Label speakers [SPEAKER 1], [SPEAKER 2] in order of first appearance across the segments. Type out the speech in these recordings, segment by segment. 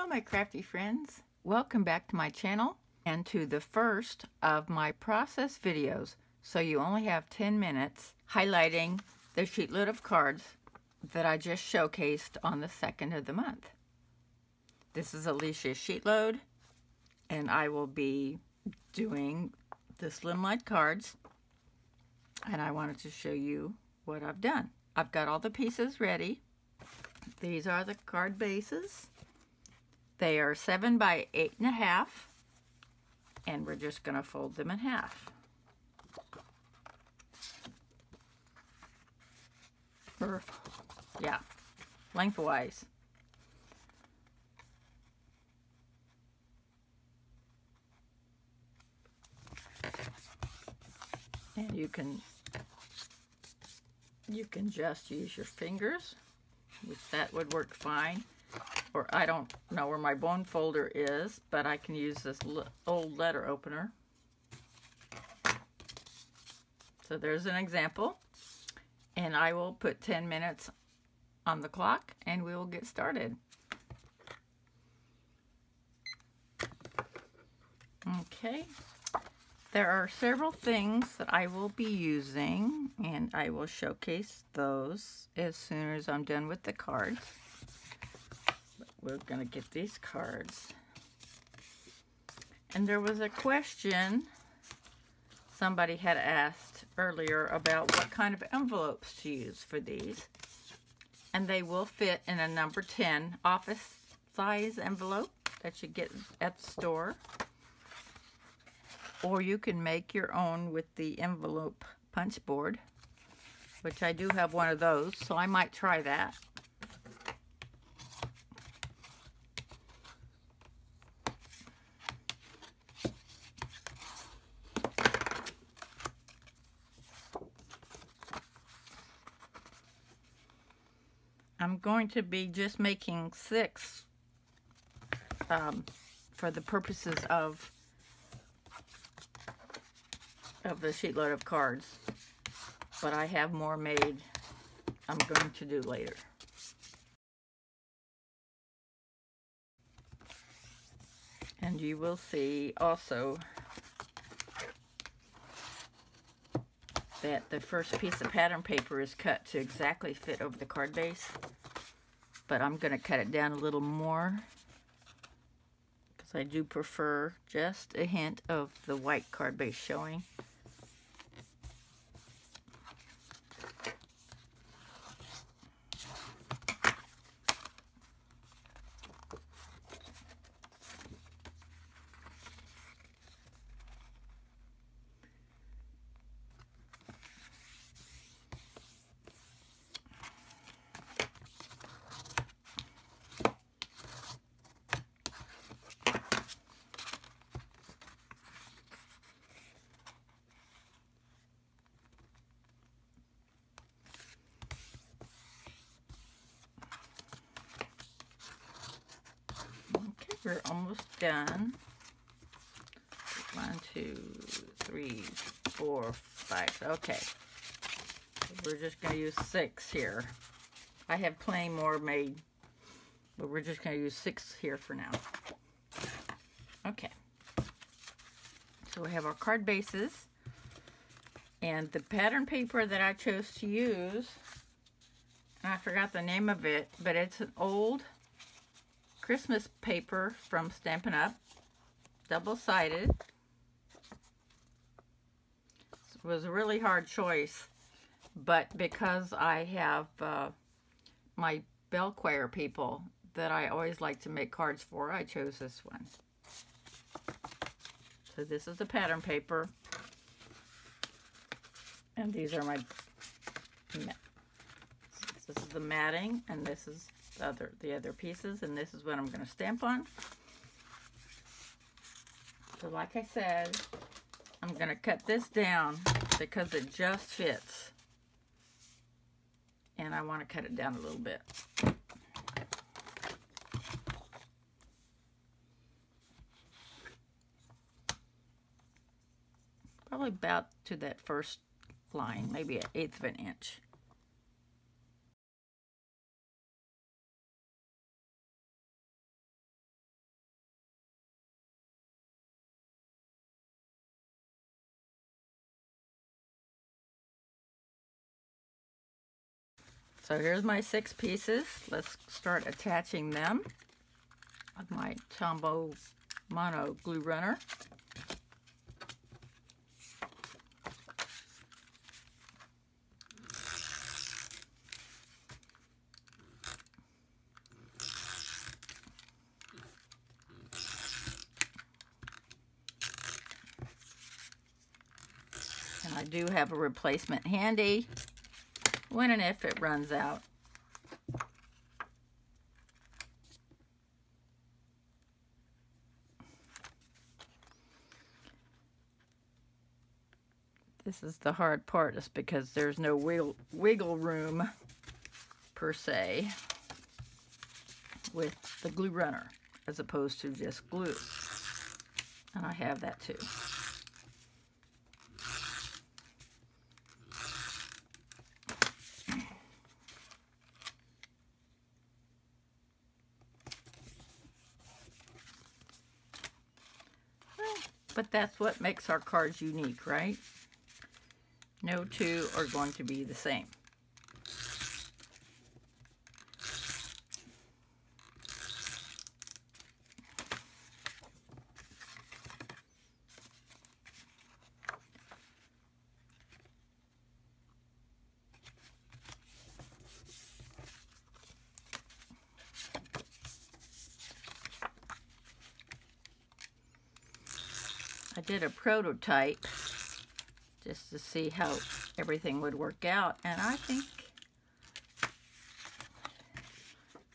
[SPEAKER 1] Hello my crafty friends. Welcome back to my channel and to the first of my process videos. So you only have 10 minutes highlighting the sheet load of cards that I just showcased on the second of the month. This is Alicia's sheet load and I will be doing the Slimline cards and I wanted to show you what I've done. I've got all the pieces ready. These are the card bases. They are seven by eight and a half, and we're just going to fold them in half. Yeah, lengthwise. And you can you can just use your fingers, which that would work fine or I don't know where my bone folder is, but I can use this old letter opener. So there's an example, and I will put 10 minutes on the clock, and we will get started. Okay, there are several things that I will be using, and I will showcase those as soon as I'm done with the cards we're going to get these cards. And there was a question somebody had asked earlier about what kind of envelopes to use for these. And they will fit in a number 10 office size envelope that you get at the store. Or you can make your own with the envelope punch board, which I do have one of those, so I might try that. Going to be just making six um, for the purposes of of the sheet load of cards. But I have more made I'm going to do later. And you will see also that the first piece of pattern paper is cut to exactly fit over the card base. But I'm going to cut it down a little more because I do prefer just a hint of the white card base showing. we're almost done. One, two, three, four, five. Okay. We're just going to use six here. I have plenty more made, but we're just going to use six here for now. Okay. So we have our card bases. And the pattern paper that I chose to use, I forgot the name of it, but it's an old Christmas paper from Stampin' Up. Double-sided. It was a really hard choice, but because I have uh, my Bell-Choir people that I always like to make cards for, I chose this one. So this is the pattern paper. And these are my, this is the matting, and this is other, the other pieces, and this is what I'm going to stamp on. So like I said, I'm going to cut this down because it just fits. And I want to cut it down a little bit. Probably about to that first line, maybe an eighth of an inch. So here's my six pieces. Let's start attaching them with my Tombow Mono glue runner. And I do have a replacement handy when and if it runs out. This is the hard part is because there's no wiggle, wiggle room per se with the glue runner as opposed to just glue. And I have that too. But that's what makes our cards unique, right? No two are going to be the same. I did a prototype just to see how everything would work out and I think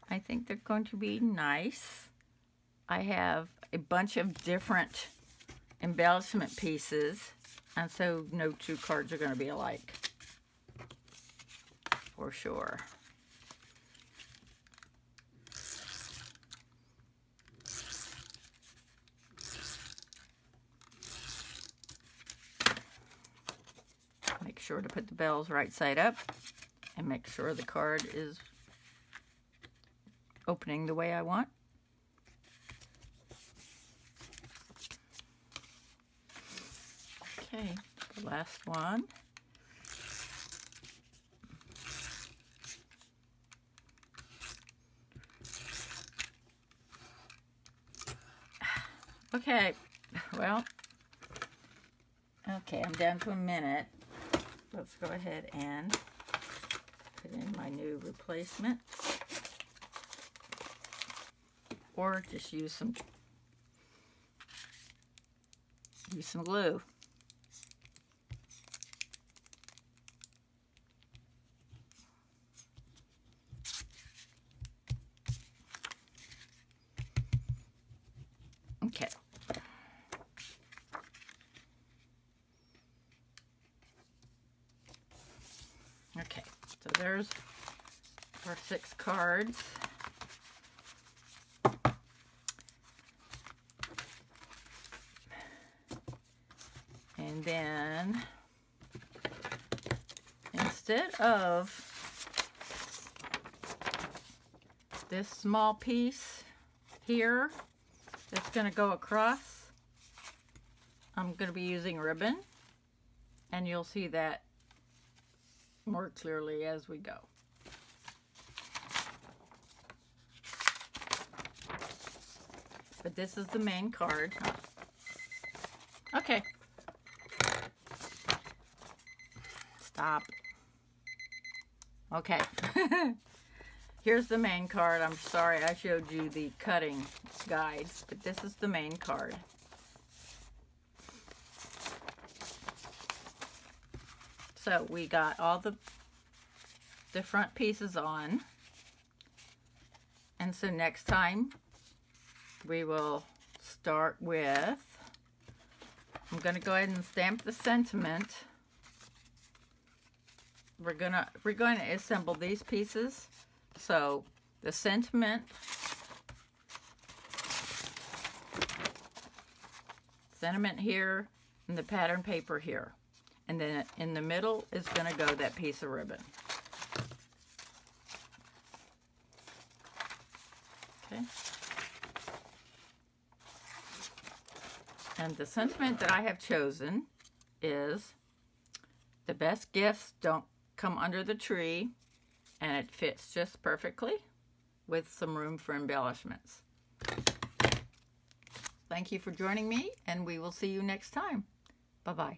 [SPEAKER 1] I think they're going to be nice. I have a bunch of different embellishment pieces and so no two cards are going to be alike for sure. Sure to put the bells right side up and make sure the card is opening the way I want. Okay, the last one. Okay, well, okay, I'm down to a minute let's go ahead and put in my new replacement. Or just use some use some glue. Okay. Okay, so there's our six cards. And then instead of this small piece here that's going to go across, I'm going to be using ribbon and you'll see that more clearly as we go. But this is the main card. Okay. Stop. Okay. Here's the main card. I'm sorry I showed you the cutting guides, but this is the main card. So we got all the, front pieces on. And so next time we will start with, I'm going to go ahead and stamp the sentiment. We're gonna we're going to assemble these pieces. So the sentiment sentiment here and the pattern paper here. And then in the middle is going to go that piece of ribbon. Okay. And the sentiment that I have chosen is the best gifts don't come under the tree. and it fits just perfectly with some room for embellishments. Thank you for joining me, and we will see you next time. Bye-bye.